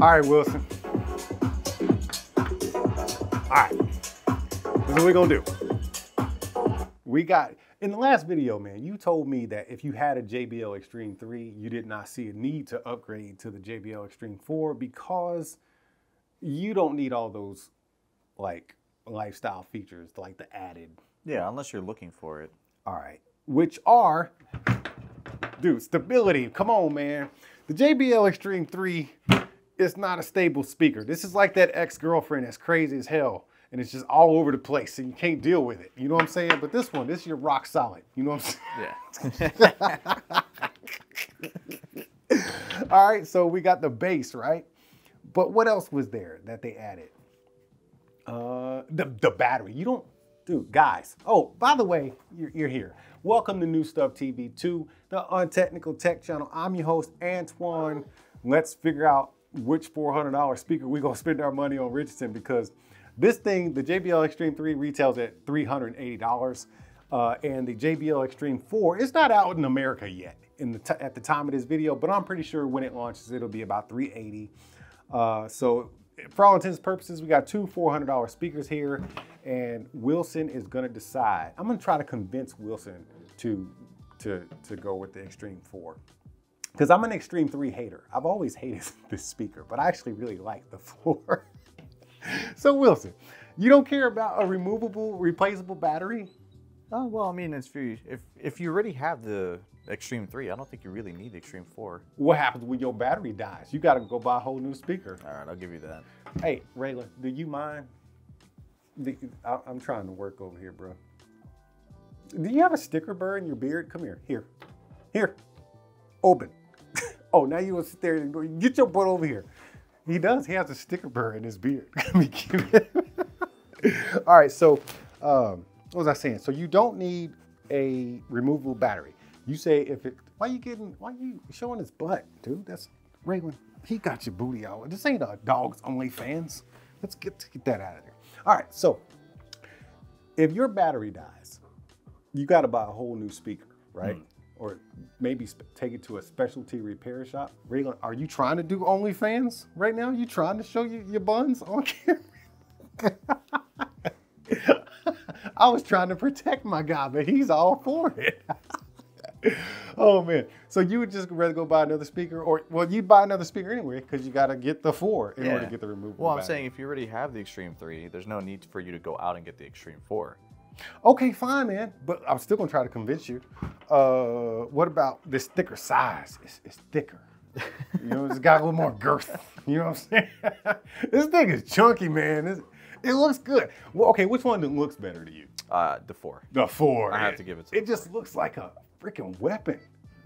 All right, Wilson. All right. This is what we're gonna do. We got in the last video, man, you told me that if you had a JBL Xtreme 3, you did not see a need to upgrade to the JBL Xtreme 4 because you don't need all those like lifestyle features, like the added. Yeah, unless you're looking for it. All right. Which are, dude, stability. Come on, man. The JBL Xtreme 3 is not a stable speaker. This is like that ex-girlfriend that's crazy as hell and it's just all over the place and you can't deal with it. You know what I'm saying? But this one, this is your rock solid. You know what I'm saying? Yeah. all right, so we got the bass, right? But what else was there that they added? Uh, the, the battery. You don't, dude, guys. Oh, by the way, you're, you're here. Welcome to New Stuff TV 2, the Untechnical Tech channel. I'm your host, Antwan. Let's figure out which $400 speaker going to spend our money on Richardson because this thing, the JBL Xtreme 3 retails at $380. Uh, and the JBL Xtreme 4 is not out in America yet in the at the time of this video, but I'm pretty sure when it launches, it'll be about 380. Uh, so for all intents and purposes, we got two $400 speakers here and Wilson is gonna decide. I'm gonna try to convince Wilson to, to, to go with the Xtreme 4 because I'm an Xtreme 3 hater. I've always hated this speaker, but I actually really like the 4. so Wilson, you don't care about a removable, replaceable battery? Oh well, I mean, if you if if you already have the Xtreme Three, I don't think you really need the Xtreme Four. What happens when your battery dies? You got to go buy a whole new speaker. All right, I'll give you that. Hey, Raylan, do you mind? The, I, I'm trying to work over here, bro. Do you have a sticker burr in your beard? Come here, here, here. Open. Oh, now you want to sit there and go, get your butt over here. He does. He has a sticker burr in his beard. All right, so um, what was I saying? So you don't need a removable battery. You say if it, why you getting, why you showing his butt, dude? That's Raylan. He got your booty out. This ain't a dog's OnlyFans. Let's get, get that out of there. All right, so if your battery dies, you got to buy a whole new speaker, right? Mm. Or maybe take it to a specialty repair shop. Raylan, are you trying to do OnlyFans right now? You trying to show you your buns on camera? I was trying to protect my guy, but he's all for it. oh man. So you would just rather go buy another speaker or well you'd buy another speaker anyway because you gotta get the four in yeah. order to get the removable. Well I'm battery. saying if you already have the Xtreme 3, there's no need for you to go out and get the Xtreme 4. Okay, fine, man. But I'm still gonna try to convince you. Uh, what about this thicker size? It's, it's thicker. You know, it's got a little more girth. You know what I'm saying? this thing is chunky, man. It looks good. Well, okay, which one looks better to you? Uh, the four. The four. I have to give it to It just looks like a freaking weapon.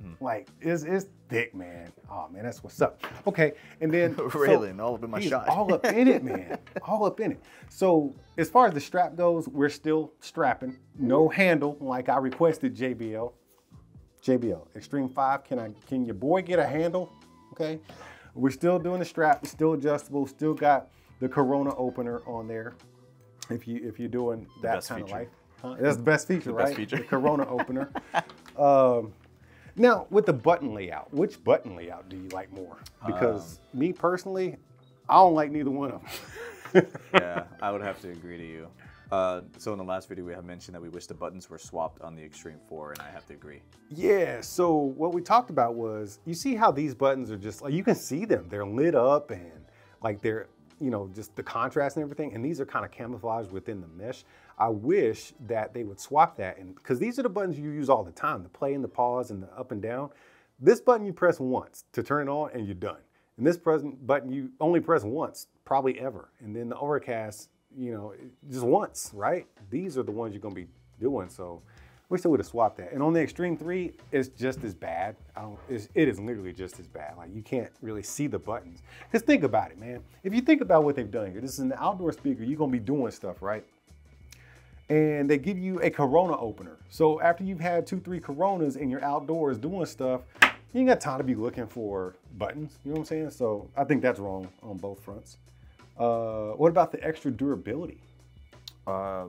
Mm. Like it's, it's thick, man. Oh man, that's what's up. Okay, and then Raylan, so, all up in my shot. all up in it, man. all up in it. So as far as the strap goes, we're still strapping. No handle, like I requested JBL. JBL Xtreme Five. Can I? Can your boy get a handle? Okay. We're still doing the strap. It's still adjustable. Still got the Corona opener on there. If you if you're doing that kind feature. of life, huh? that's the best feature, the right? Best feature. The Corona opener. Um, now with the button layout, which button layout do you like more? Because um, me personally, I don't like neither one of them. yeah, I would have to agree to you. Uh, so in the last video, we have mentioned that we wish the buttons were swapped on the Xtreme 4, and I have to agree. Yeah, so what we talked about was, you see how these buttons are just, like you can see them. They're lit up and like they're you know, just the contrast and everything. And these are kind of camouflaged within the mesh. I wish that they would swap that. And because these are the buttons you use all the time, the play and the pause and the up and down. This button you press once to turn it on and you're done. And this present button you only press once, probably ever. And then the Auracast, you know, just once, right? These are the ones you're gonna be doing. So Wish they would have swapped that. And on the Xtreme 3, it's just as bad. It's, it is literally just as bad. Like you can't really see the buttons. Because think about it, man. If you think about what they've done here, this is an outdoor speaker. You're gonna be doing stuff, right? And they give you a Corona opener. So after you've had two, three Coronas and you're outdoors doing stuff, you ain't got time to be looking for buttons. You know what I'm saying? So I think that's wrong on both fronts. Uh, what about the extra durability? Uh,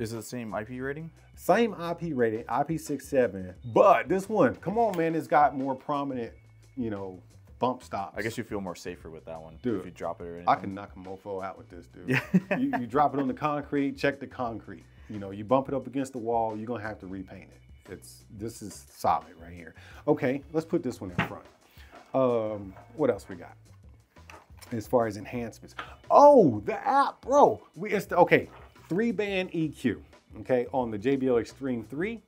is it the same IP rating? Same IP rating, IP67, but this one, come on, man, it's got more prominent, you know, bump stops. I guess you feel more safer with that one. Dude, if you drop it or anything. I can knock a mofo out with this, dude. Yeah. you, you drop it on the concrete, check the concrete. You know, you bump it up against the wall, you're gonna have to repaint it. It's this is solid right here. Okay, let's put this one in front. Um, what else we got? As far as enhancements. Oh, the app, bro. We it's the, okay, three band EQ. Okay, on the JBL Xtreme 3.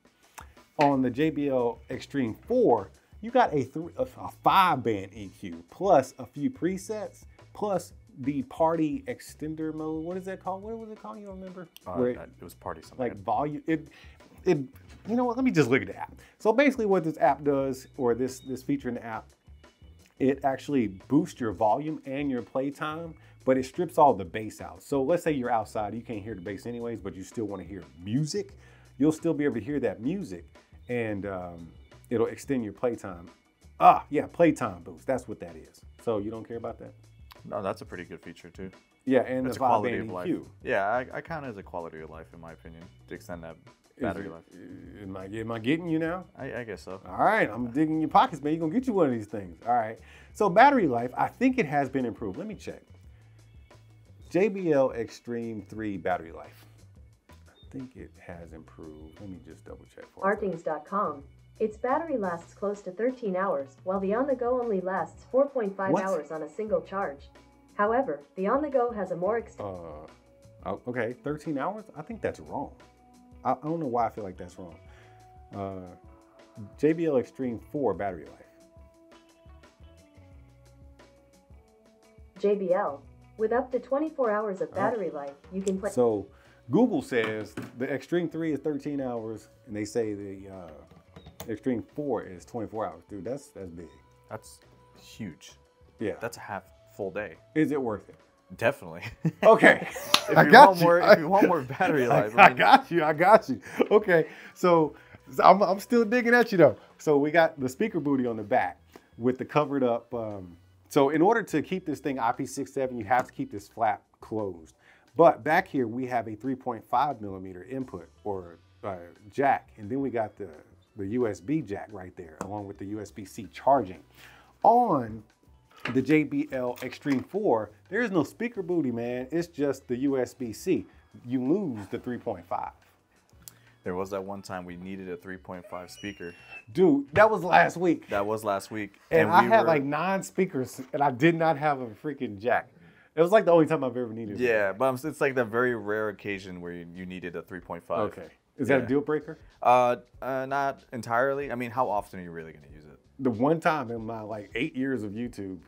On the JBL Xtreme 4, you got a, three, a, five band EQ plus a few presets plus the party extender mode. What is that called? What was it called? You don't remember? Uh, it- it was party something. like volume. It, it. You know what? Let me just look at the app. So basically, what this app does, or this this feature in the app, it actually boosts your volume and your playtime, but it strips all the bass out. So let's say you're outside, you can't hear the bass anyways, but you still want to hear music. You'll still be able to hear that music, and um, it'll extend your playtime. Ah, yeah, playtime boost. That's what that is. So you don't care about that? no, that's a pretty good feature too. Yeah, and It's the a quality of life. EQ. Yeah, I, I count it as a quality of life in my opinion to extend that battery it- life. Am I, am I getting you now? I, I guess so. All right, I'm digging your pockets, man. You're gonna get you one of these things. All right. So battery life, I think it has been improved. Let me check. JBL Xtreme 3 battery life. I think it has improved. Let me just double check for. RTINGS.com. Its battery lasts close to 13 hours, while the on the go only lasts 4.5 What? hours on a single charge. However, the on the go has a more extended Uh, oh, okay, 13 hours? I think that's wrong. I, I don't know why I feel like that's wrong. Uh, JBL Xtreme 4 battery life. JBL. With up to 24 hours of Oh. battery life, you can play. So Google says the Xtreme 3 is 13 hours, and they say the uh, Xtreme 4 is 24 hours. Dude, that's that's big. That's huge. Yeah. That's a half full day. Is it worth it? Definitely. Okay. if I you got want you. more, I- if you want more battery life, I I mean, got you. I got you. Okay. So, so I'm, I'm still digging at you though. So we got the speaker booty on the back with the covered up. Um, so in order to keep this thing IP67, you have to keep this flap closed. But back here we have a 3.5 millimeter input or uh, jack, and then we got the the USB jack right there, along with the USB-C charging. On the JBL Xtreme 4, there is no speaker booty, man. It's just the USB-C. You lose the 3.5. there was that one time we needed a 3.5 speaker. Dude, that was last week. That was last week, And, I we had were- like nine speakers and I did not have a freaking jack. It was like the only time I've ever needed yeah, but it's like the very rare occasion where you, needed a 3.5. Okay. Is that a deal breaker? Uh, uh, not entirely. I mean, how often are you really going to use it? The one time in my like eight years of YouTube.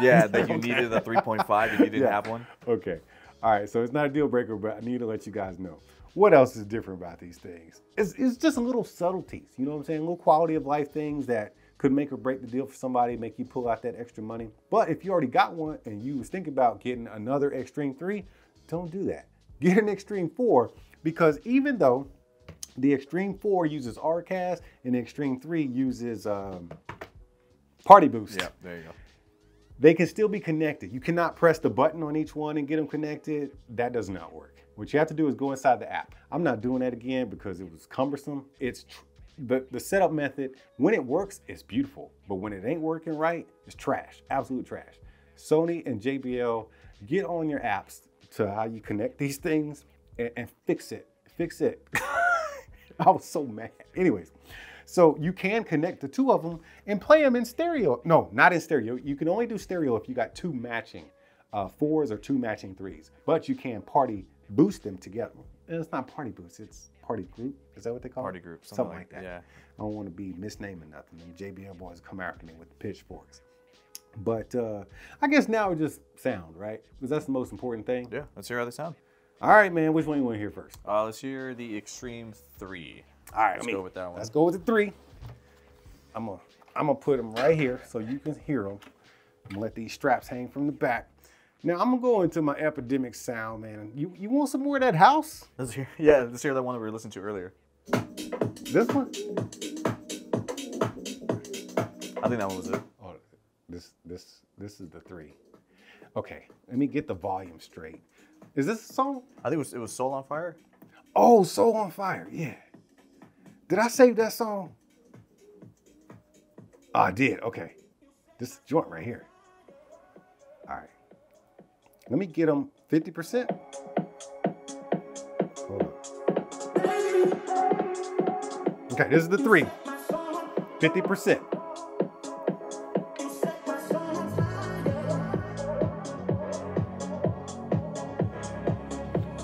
Yeah, that you Okay. needed a 3.5 and you didn't Yeah. have one. Okay. All right. So it's not a deal breaker, but I need to let you guys know. What else is different about these things? It's, it's just little subtleties. You know what I'm saying? Little quality of life things that could make or break the deal for somebody, make you pull out that extra money. But if you already got one and you was thinking about getting another Xtreme 3, don't do that. Get an Xtreme 4 because even though the Xtreme 4 uses Auracast and the Xtreme 3 uses um, Party Boost Yeah, there you go. They can still be connected. You cannot press the button on each one and get them connected. That does not work. What you have to do is go inside the app. I'm not doing that again because it was cumbersome. It's the the setup method. When it works, it's beautiful, but when it ain't working right, it's trash. Absolute trash. Sony and JBL, get on your apps to how you connect these things and, and fix it. Fix it. I was so mad. Anyways, so you can connect the two of them and play them in stereo. No, not in stereo. You can only do stereo if you got two matching uh, fours or two matching threes. But you can party boost them together. And it's not party boost, it's party group. Is that what they call Party it? group, Something, something like like- that. yeah. I don't want to be misnaming nothing. JBL boys come after me with the pitchforks. But uh, I guess now it's just sound, right? Because that's the most important thing. Yeah, let's hear how they sound. All right, man. Which one you want to hear first? Uh, let's hear the Xtreme 3. All right, Let's me- go with that one. Let's go with the three. I'm gonna I'm gonna put them right here so you can hear them. I'm gonna let these straps hang from the back. Now I'm gonna go into my epidemic sound, man. You you want some more of that house? Let's hear, yeah, let's hear that one that we were listening to earlier. This one? I think that one was it. Oh, this this this is the three. Okay, let me get the volume straight. Is this a song? I think it was, it was Soul on Fire. Oh, Soul on Fire. Yeah. Did I save that song? Oh, I did. Okay. This joint right here. All right. Let me get them 50%. Hold on. Okay, this is the three. 50%.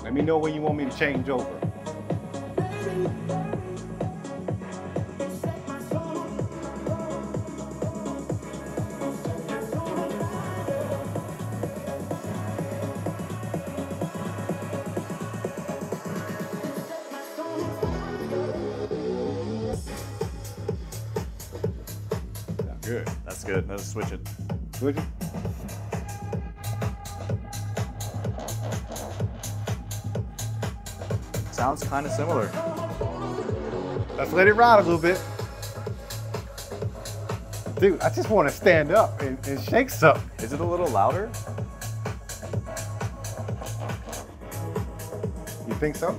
Let me know when you want me to change over. That's good. Let's switch it. Would you? Sounds kind of similar. Let's let it ride a little bit. Dude, I just want to stand up and, and shake something. Is it a little louder? You think so?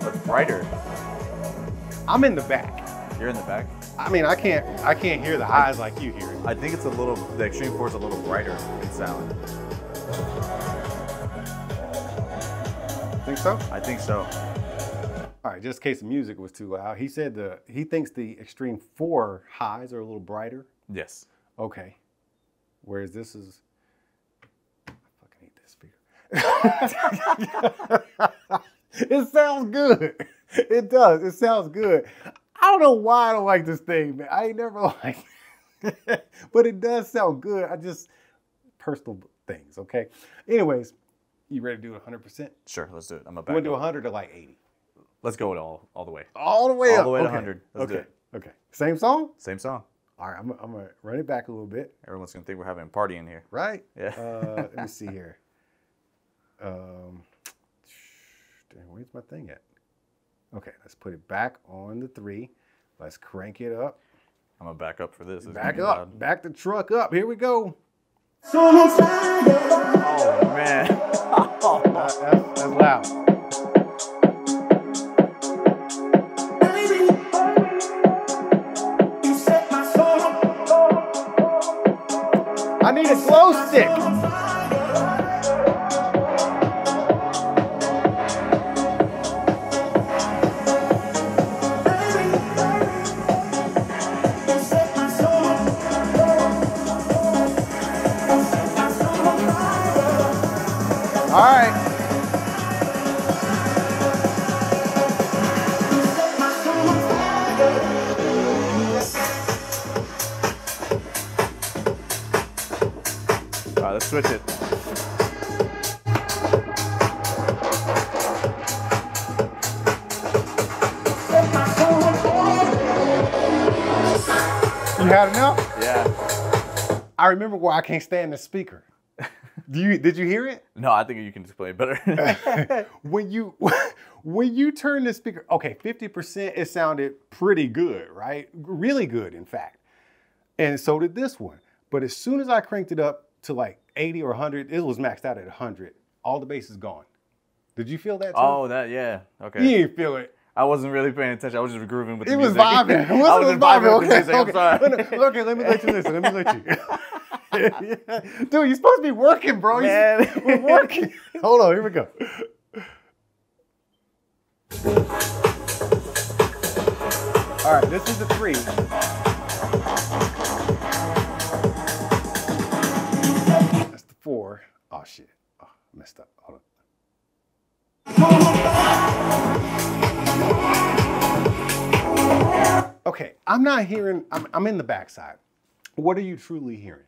But brighter. I'm in the back. You're in the back. I mean, I can't I can't hear the highs like you hear it. I think it's a little. The Xtreme Four is a little brighter in sound. Think so? I think so. All right, just in case the music was too loud. He said the he thinks the Xtreme 4 highs are a little brighter. Yes. Okay. Whereas this is I fucking hate this speaker. it sounds good. It does. It sounds good. I don't know why I don't like this thing, man. I ain't never liked it. but it does sound good. I just personal things, okay? Anyways, you ready to do it 100%? Sure. Let's do it. I'm a You back. want to do up. 100 or like 80? Let's go it all all the way. All the way All up. the way to okay. 100. Let's okay. Okay. Same song? Same song. All right, I'm, I'm going to run it back a little bit. Everyone's gonna think we're having a party in here. Right? Yeah. Uh, let me see here. Um, dang, where's my thing at? Okay, let's put it back on the three. Let's crank it up. I'm gonna back up for this. It's gonna Back up. loud. Back the truck up. Here we go. Oh man. That's, that's loud. All right. All right, let's switch it. You had enough? Yeah. I remember why I can't stand the speaker. Do you did you hear it? No, I think you can explain it better. when you when you turn the speaker, okay, 50% it sounded pretty good, right? Really good, in fact. And so did this one. But as soon as I cranked it up to like 80 or 100, it was maxed out at 100. All the bass is gone. Did you feel that too? oh, that yeah. Okay. You didn't feel it. I wasn't really paying attention. I was just grooving with the It was vibing. I It was was just vibing vibing. music. I'm Okay, sorry. okay. okay, let me let you listen. Let me let you. Dude, you're supposed to be working, bro. Man. We're working. Hold on, here we go. All right, this is the three. That's the four. Oh shit. Oh, messed up. Hold on. Okay, I'm not hearing. I'm, I'm in the backside. What are you truly hearing?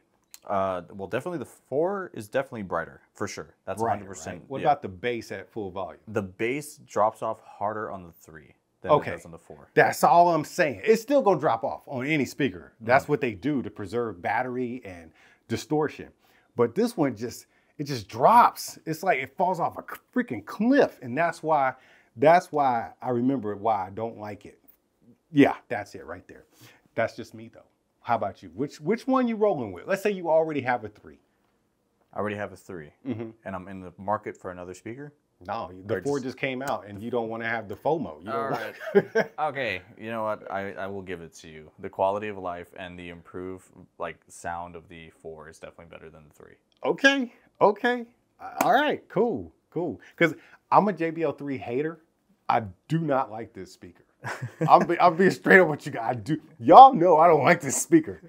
Uh, well, definitely the four is definitely brighter for sure. That's Right, 100. percent What about the bass at full volume? the bass? Drops off harder on the three than Okay. it does on the four. That's all I'm saying. It's still gonna drop off on any speaker. That's what they do to preserve battery and distortion. But this one just it just drops. It's like it falls off a freaking cliff, and that's why that's why I remember why I don't like it. Yeah, that's it right there. That's just me though. How about you? Which which one you rolling with? Let's say you already have a three. I already have a 3 Mm-hmm. and I'm in the market for another speaker. No, the Or four just- just came out, and you don't want to have the FOMO. You don't okay, you know what? I, I will give it to you. The quality of life and the improved like sound of the four is definitely better than the three. okay, okay, all right, cool, cool. Because I'm a JBL3 hater. I do not like this speaker. I'm be, I'm being straight up with you guys. I do. Y'all know I don't like this speaker.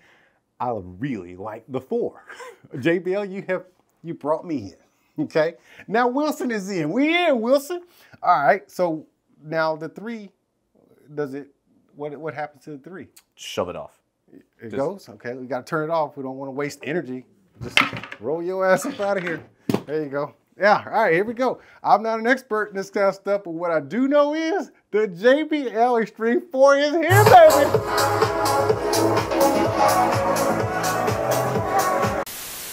I really like the four. JBL, you have you brought me in. Okay. Now Wilson is in. We in Wilson. All right. So now the three, does it? What what happens to the three? Shove it off. It Just- goes. Okay. We got to turn it off. We don't want to waste energy. Just roll your ass up out of here. There you go. Yeah. All right. Here we go. I'm not an expert in this kind of stuff, but what I do know is the JBL Xtreme 4 is here, baby.